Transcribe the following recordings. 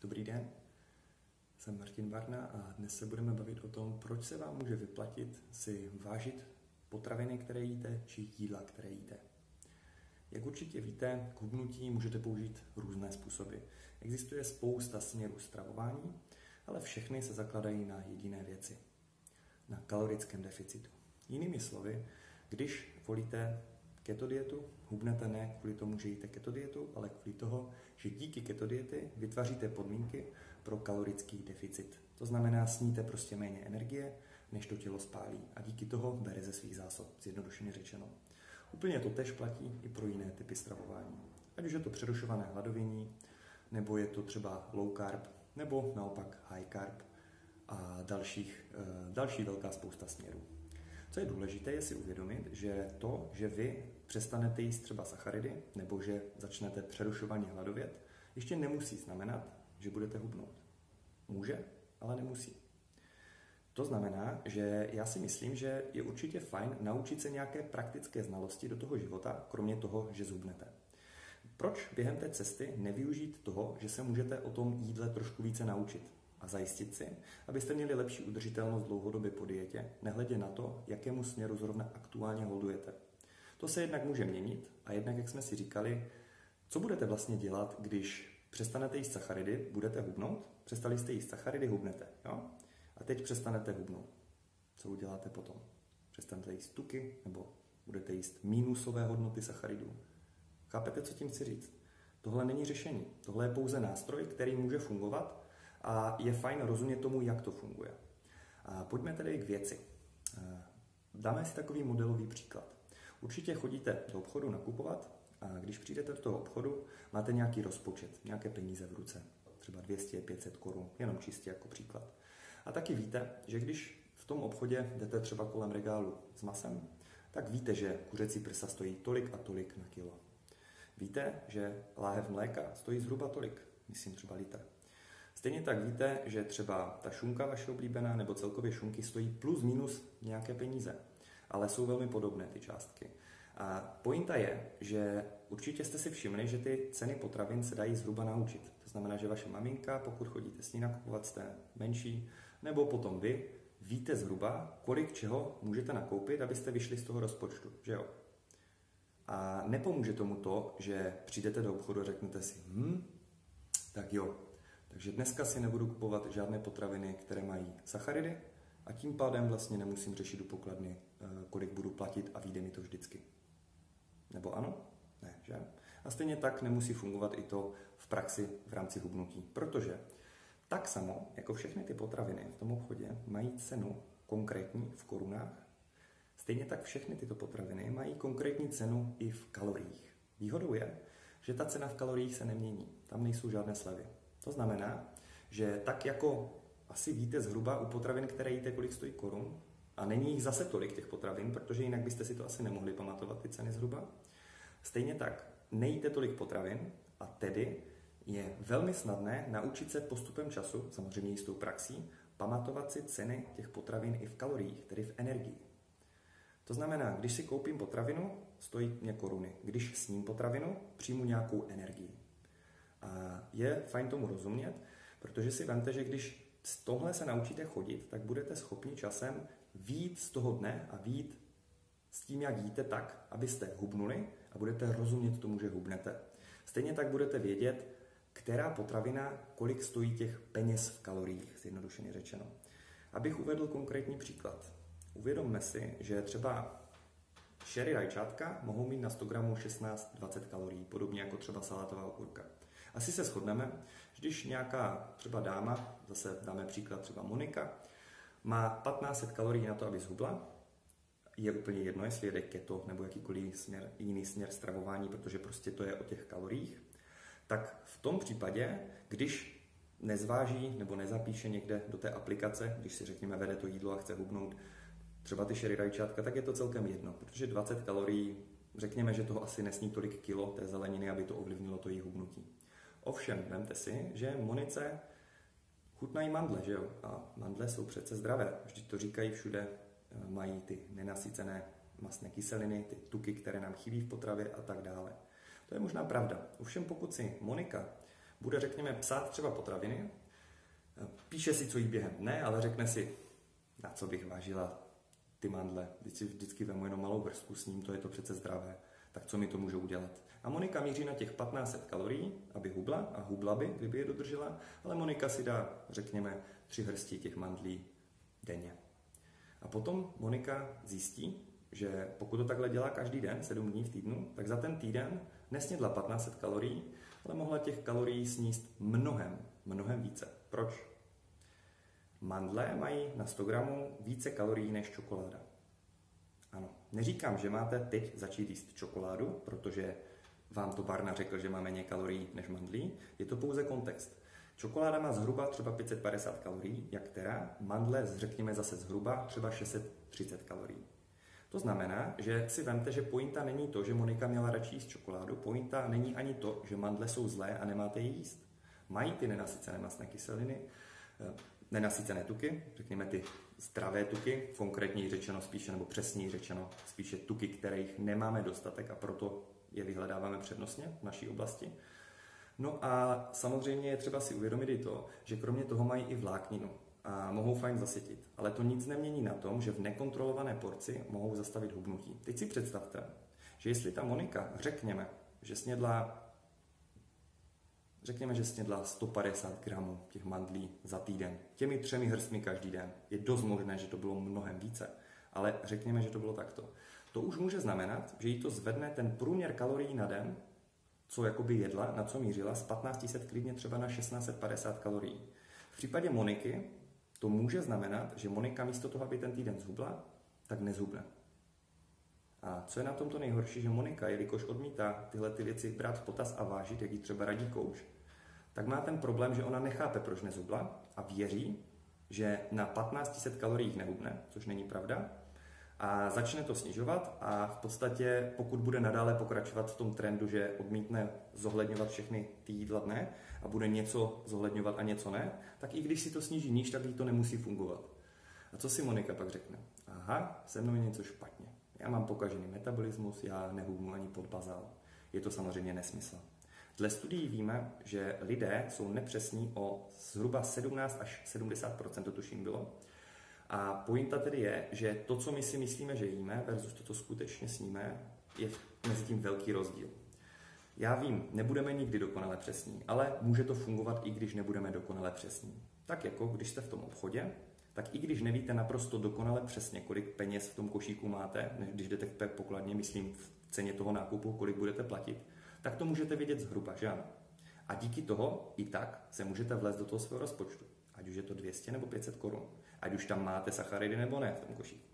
Dobrý den, jsem Martin Varna a dnes se budeme bavit o tom, proč se vám může vyplatit si vážit potraviny, které jíte, či jídla, které jíte. Jak určitě víte, k hubnutí můžete použít různé způsoby. Existuje spousta směrů stravování, ale všechny se zakladají na jediné věci. Na kalorickém deficitu. Jinými slovy, když volíte keto dietu, hubnete ne kvůli tomu, že jíte keto dietu, ale kvůli toho, že díky keto diety vytváříte podmínky pro kalorický deficit. To znamená, sníte prostě méně energie, než to tělo spálí a díky toho bere ze svých zásob, zjednodušeně řečeno. Úplně to tež platí i pro jiné typy stravování. Ať už je to přerušované hladovění, nebo je to třeba low carb, nebo naopak high carb a dalších, eh, další velká spousta směrů. Co je důležité, je si uvědomit, že to, že vy přestanete jíst třeba sacharidy nebo že začnete přerušovaně hladovět, ještě nemusí znamenat, že budete hubnout. Může, ale nemusí. To znamená, že já si myslím, že je určitě fajn naučit se nějaké praktické znalosti do toho života, kromě toho, že zhubnete. Proč během té cesty nevyužít toho, že se můžete o tom jídle trošku více naučit? A zajistit si, abyste měli lepší udržitelnost dlouhodobě po dietě, nehledě na to, jakému směru zrovna aktuálně holdujete. To se jednak může měnit a jednak, jak jsme si říkali, co budete vlastně dělat, když přestanete jíst sacharidy, budete hubnout, přestali jste jíst sacharidy, hubnete, jo? A teď přestanete hubnout. Co uděláte potom? Přestanete jíst tuky nebo budete jíst mínusové hodnoty sacharidů? Chápete, co tím chci říct? Tohle není řešení. Tohle je pouze nástroj, který může fungovat a je fajn rozumět tomu, jak to funguje. Pojďme tedy k věci. Dáme si takový modelový příklad. Určitě chodíte do obchodu nakupovat a když přijdete do toho obchodu, máte nějaký rozpočet, nějaké peníze v ruce, třeba 200-500 korun, jenom čistě jako příklad. A taky víte, že když v tom obchodě jdete třeba kolem regálu s masem, tak víte, že kuřecí prsa stojí tolik a tolik na kilo. Víte, že láhev mléka stojí zhruba tolik, myslím třeba litr. Stejně tak víte, že třeba ta šunka vaše oblíbená nebo celkově šunky stojí plus minus nějaké peníze, ale jsou velmi podobné ty částky. A pointa je, že určitě jste si všimli, že ty ceny potravin se dají zhruba naučit. To znamená, že vaše maminka, pokud chodíte s ní nakupovat, jste menší, nebo potom vy, víte zhruba, kolik čeho můžete nakoupit, abyste vyšli z toho rozpočtu, že jo? A nepomůže tomu to, že přijdete do obchodu a řeknete si, hm, tak jo, takže dneska si nebudu kupovat žádné potraviny, které mají sacharidy a tím pádem vlastně nemusím řešit u pokladny, eh, kolik budu platit a vyjde mi to vždycky. Nebo ano? Ne, že? A stejně tak nemusí fungovat i to v praxi v rámci hubnutí, protože tak samo, jako všechny ty potraviny v tom obchodě mají cenu konkrétní v korunách, stejně tak všechny tyto potraviny mají konkrétní cenu i v kaloriích. Výhodou je, že ta cena v kaloriích se nemění. Tam nejsou žádné slevy. To znamená, že tak jako asi víte zhruba u potravin, které jíte, kolik stojí korun, a není jich zase tolik těch potravin, protože jinak byste si to asi nemohli pamatovat, ty ceny zhruba. Stejně tak nejíte tolik potravin a tedy je velmi snadné naučit se postupem času, samozřejmě jistou praxí, pamatovat si ceny těch potravin i v kaloriích, tedy v energii. To znamená, když si koupím potravinu, stojí mě koruny. Když sním potravinu, přijmu nějakou energii. A je fajn tomu rozumět, protože si vemte, že když z tohle se naučíte chodit, tak budete schopni časem výjít z toho dne a výjít s tím, jak jíte tak, abyste hubnuli a budete rozumět tomu, že hubnete. Stejně tak budete vědět, která potravina, kolik stojí těch peněz v kaloriích, zjednodušeně řečeno. Abych uvedl konkrétní příklad. Uvědomme si, že třeba šery rajčátka mohou mít na 100 gramů 16-20 kalorií, podobně jako třeba salátová okurka. Asi se shodneme, že když nějaká třeba dáma, zase dáme příklad třeba Monika, má 1500 kalorií na to, aby zhubla, je úplně jedno, jestli jede keto nebo jakýkoliv směr, jiný směr stravování, protože prostě to je o těch kaloriích, tak v tom případě, když nezváží nebo nezapíše někde do té aplikace, když si řekněme vede to jídlo a chce hubnout třeba ty šery rajčátka, tak je to celkem jedno, protože 20 kalorií, řekněme, že toho asi nesní tolik kilo té zeleniny, aby to ovlivnilo to její hubnutí. Ovšem, vemte si, že Monice chutnají mandle, že jo? A mandle jsou přece zdravé. Vždyť to říkají všude, eh, mají ty nenasycené masné kyseliny, ty tuky, které nám chybí v potravě a tak dále. To je možná pravda. Ovšem, pokud si Monika bude, řekněme, psát třeba potraviny, píše si, co jí během dne, ale řekne si, na co bych vážila ty mandle, když si vždycky vemu jenom malou vrstku s ním, to je to přece zdravé, tak co mi to může udělat? A Monika míří na těch 1500 kalorií, aby hubla a hubla by, kdyby je dodržela, ale Monika si dá, řekněme, tři hrsti těch mandlí denně. A potom Monika zjistí, že pokud to takhle dělá každý den, 7 dní v týdnu, tak za ten týden nesnědla 1500 kalorií, ale mohla těch kalorií sníst mnohem, mnohem více. Proč? Mandle mají na 100 gramů více kalorií než čokoláda. Ano, neříkám, že máte teď začít jíst čokoládu, protože vám to Barna řekl, že má méně kalorií než mandlí. Je to pouze kontext. Čokoláda má zhruba třeba 550 kalorií, jak která, mandle řekněme zase zhruba třeba 630 kalorií. To znamená, že si vemte, že pointa není to, že Monika měla radši jíst čokoládu, pointa není ani to, že mandle jsou zlé a nemáte je jíst. Mají ty nenasycené masné kyseliny, eh, nenasycené tuky, řekněme ty zdravé tuky, konkrétně řečeno spíše, nebo přesněji řečeno spíše tuky, kterých nemáme dostatek a proto je vyhledáváme přednostně v naší oblasti. No a samozřejmě je třeba si uvědomit i to, že kromě toho mají i vlákninu a mohou fajn zasytit. Ale to nic nemění na tom, že v nekontrolované porci mohou zastavit hubnutí. Teď si představte, že jestli ta Monika, řekněme, že snědla Řekněme, že snědla 150 gramů těch mandlí za týden. Těmi třemi hrstmi každý den. Je dost možné, že to bylo mnohem více. Ale řekněme, že to bylo takto. To už může znamenat, že jí to zvedne ten průměr kalorií na den, co jakoby jedla, na co mířila, z 1500 klidně třeba na 1650 kalorií. V případě Moniky to může znamenat, že Monika místo toho, aby ten týden zhubla, tak nezhubne. A co je na tomto nejhorší, že Monika, jelikož odmítá tyhle ty věci brát v potaz a vážit, jak jí třeba radí kouč, tak má ten problém, že ona nechápe, proč nezubla a věří, že na 1500 kaloriích nehubne, což není pravda, a začne to snižovat a v podstatě, pokud bude nadále pokračovat v tom trendu, že odmítne zohledňovat všechny ty jídla dne a bude něco zohledňovat a něco ne, tak i když si to sníží níž, tak jí to nemusí fungovat. A co si Monika pak řekne? Aha, se mnou je něco špatně. Já mám pokažený metabolismus, já nehubnu ani pod bazál. Je to samozřejmě nesmysl. Dle studií víme, že lidé jsou nepřesní o zhruba 17 až 70 to tuším bylo. A pointa tedy je, že to, co my si myslíme, že jíme, versus to, co skutečně sníme, je mezi tím velký rozdíl. Já vím, nebudeme nikdy dokonale přesní, ale může to fungovat i když nebudeme dokonale přesní. Tak jako když jste v tom obchodě tak i když nevíte naprosto dokonale přesně, kolik peněz v tom košíku máte, když jdete k pokladně, myslím v ceně toho nákupu, kolik budete platit, tak to můžete vědět zhruba, že ano? A díky toho i tak se můžete vlézt do toho svého rozpočtu. Ať už je to 200 nebo 500 korun. Ať už tam máte sacharidy nebo ne v tom košíku.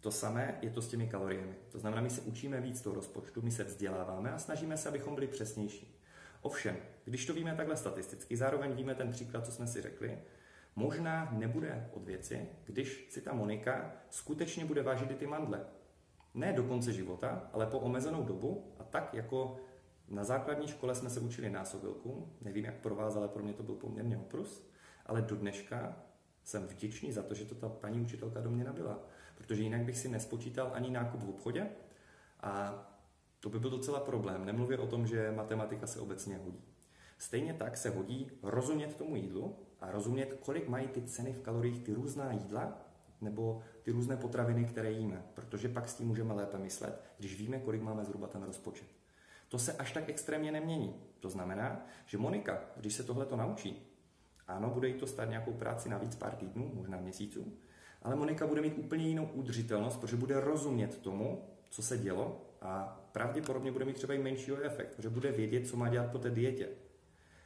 To samé je to s těmi kaloriemi. To znamená, my se učíme víc toho rozpočtu, my se vzděláváme a snažíme se, abychom byli přesnější. Ovšem, když to víme takhle statisticky, zároveň víme ten příklad, co jsme si řekli, možná nebude od věci, když si ta Monika skutečně bude vážit i ty mandle. Ne do konce života, ale po omezenou dobu a tak jako na základní škole jsme se učili násobilku, nevím jak pro vás, ale pro mě to byl poměrně oprus, ale do dneška jsem vděčný za to, že to ta paní učitelka do mě nabila, protože jinak bych si nespočítal ani nákup v obchodě a to by byl docela problém. Nemluvě o tom, že matematika se obecně hodí. Stejně tak se hodí rozumět tomu jídlu a rozumět, kolik mají ty ceny v kaloriích ty různá jídla nebo ty různé potraviny, které jíme, protože pak s tím můžeme lépe myslet, když víme, kolik máme zhruba ten rozpočet. To se až tak extrémně nemění. To znamená, že Monika, když se tohle to naučí, ano, bude jí to stát nějakou práci navíc pár týdnů, možná měsíců, ale Monika bude mít úplně jinou udržitelnost, protože bude rozumět tomu, co se dělo a pravděpodobně bude mít třeba i menší efekt, protože bude vědět, co má dělat po té dietě.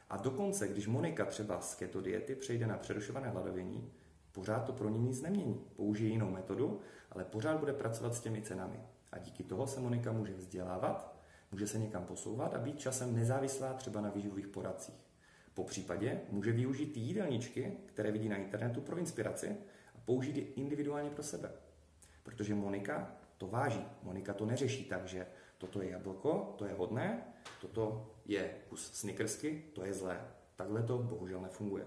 A dokonce, když Monika třeba z keto diety přejde na přerušované hladovění, pořád to pro ní nic nemění. Použije jinou metodu, ale pořád bude pracovat s těmi cenami. A díky toho se Monika může vzdělávat, může se někam posouvat a být časem nezávislá třeba na výživových poradcích. Po případě může využít ty jídelníčky, které vidí na internetu pro inspiraci a použít je individuálně pro sebe. Protože Monika to váží. Monika to neřeší tak, že toto je jablko, to je hodné, toto je kus snickersky, to je zlé. Takhle to bohužel nefunguje.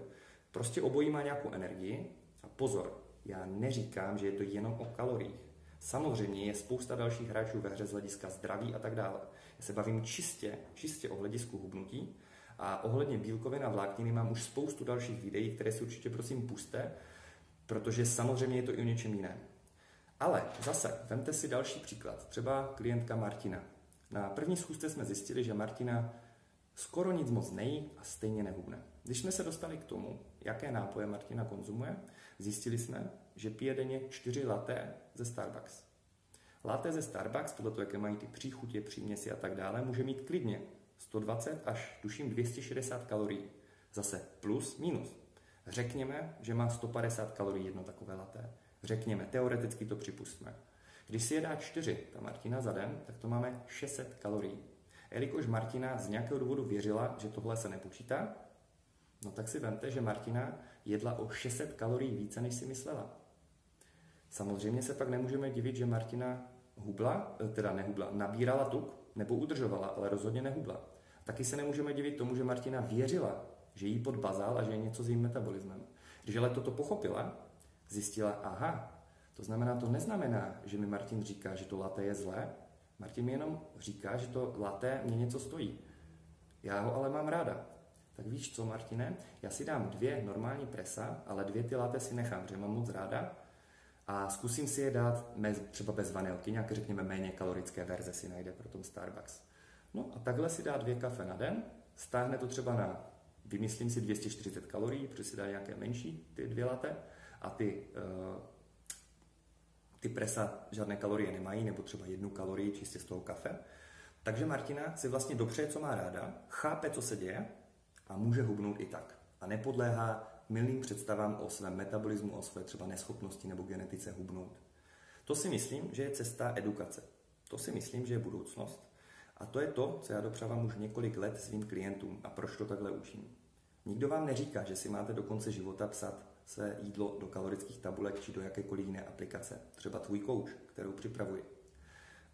Prostě obojí má nějakou energii a pozor, já neříkám, že je to jenom o kaloriích. Samozřejmě je spousta dalších hráčů ve hře z hlediska zdraví a tak dále. Já se bavím čistě, čistě o hledisku hubnutí A ohledně bílkovin a vlákniny mám už spoustu dalších videí, které si určitě prosím puste, protože samozřejmě je to i o něčem jiném. Ale zase, vemte si další příklad. Třeba klientka Martina. Na první schůzce jsme zjistili, že Martina skoro nic moc nejí a stejně nehubne. Když jsme se dostali k tomu, jaké nápoje Martina konzumuje, zjistili jsme, že pije denně 4 laté ze Starbucks. Latte ze Starbucks, podle toho, jaké mají ty příchutě, příměsi a tak dále, může mít klidně 120 až tuším 260 kalorií. Zase plus, minus. Řekněme, že má 150 kalorií jedno takové laté. Řekněme, teoreticky to připustíme. Když si jedá 4 ta Martina za den, tak to máme 600 kalorií. Jelikož Martina z nějakého důvodu věřila, že tohle se nepočítá, no tak si vemte, že Martina jedla o 600 kalorií více, než si myslela. Samozřejmě se pak nemůžeme divit, že Martina hubla, eh, teda nehubla, nabírala tuk nebo udržovala, ale rozhodně nehubla. Taky se nemůžeme divit tomu, že Martina věřila, že jí pod bazál a že je něco s jejím metabolismem. Když ale toto pochopila, zjistila, aha, to znamená, to neznamená, že mi Martin říká, že to latte je zlé. Martin mi jenom říká, že to latte mě něco stojí. Já ho ale mám ráda. Tak víš co, Martine? Já si dám dvě normální presa, ale dvě ty latte si nechám, protože mám moc ráda a zkusím si je dát třeba bez vanilky, nějaké řekněme méně kalorické verze si najde pro tom Starbucks. No a takhle si dá dvě kafe na den, stáhne to třeba na, vymyslím si 240 kalorií, protože si dá nějaké menší ty dvě latte a ty, uh, ty presa žádné kalorie nemají, nebo třeba jednu kalorii čistě z toho kafe. Takže Martina si vlastně dopřeje, co má ráda, chápe, co se děje a může hubnout i tak. A nepodléhá milným představám o svém metabolismu, o své třeba neschopnosti nebo genetice hubnout. To si myslím, že je cesta edukace. To si myslím, že je budoucnost. A to je to, co já dopřávám už několik let svým klientům a proč to takhle učím. Nikdo vám neříká, že si máte do konce života psat své jídlo do kalorických tabulek či do jakékoliv jiné aplikace, třeba tvůj coach, kterou připravuji.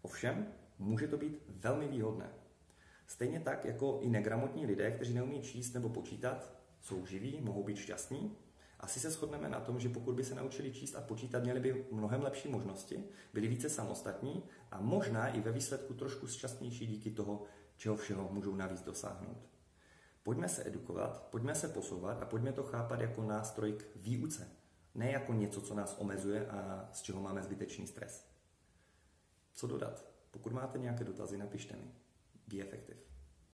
Ovšem, může to být velmi výhodné. Stejně tak jako i negramotní lidé, kteří neumí číst nebo počítat, jsou živí, mohou být šťastní. Asi se shodneme na tom, že pokud by se naučili číst a počítat, měli by mnohem lepší možnosti, byli více samostatní a možná i ve výsledku trošku šťastnější díky toho, čeho všeho můžou navíc dosáhnout. Pojďme se edukovat, pojďme se posouvat a pojďme to chápat jako nástroj k výuce, ne jako něco, co nás omezuje a z čeho máme zbytečný stres. Co dodat? Pokud máte nějaké dotazy, napište mi. Be effective.